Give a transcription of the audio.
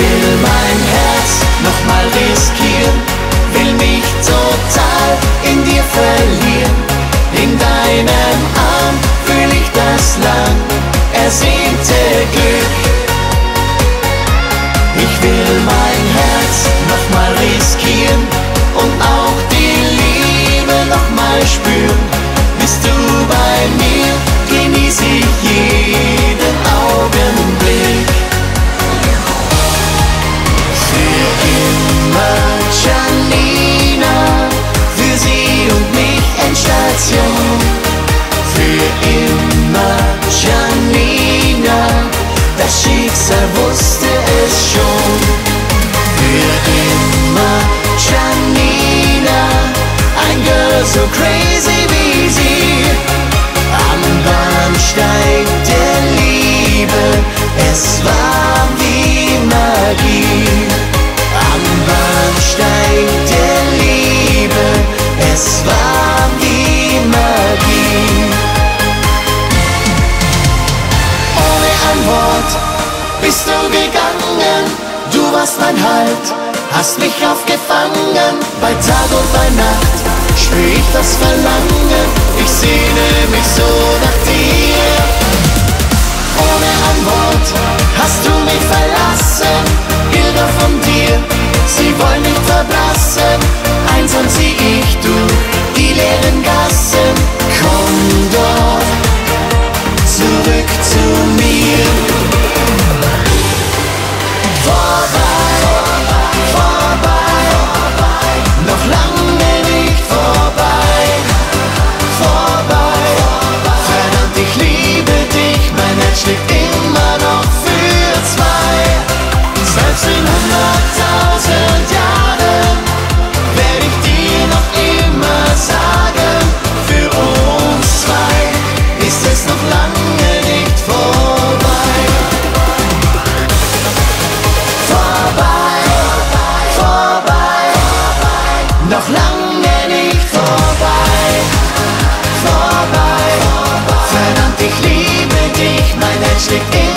will mein Herz nochmal riskieren, will mich total in dir verlieren. So crazy wie sie. Am Bahnsteig der Liebe, es war wie Magie. Am Bahnsteig der Liebe, es war wie Magie. Ohne ein Wort bist du gegangen, du warst mein Halt, hast mich aufgefangen, bei Tag und bei Nacht spür ich das Verlangen, ich sehne mich so nach dir. Ohne ein Wort hast du mich verlassen, Bilder von dir, sie wollen nicht verblassen, einsam zieh ich durch die leeren Gassen, noch lange nicht vorbei. Vorbei, verdammt, ich liebe dich, mein Herz schlägt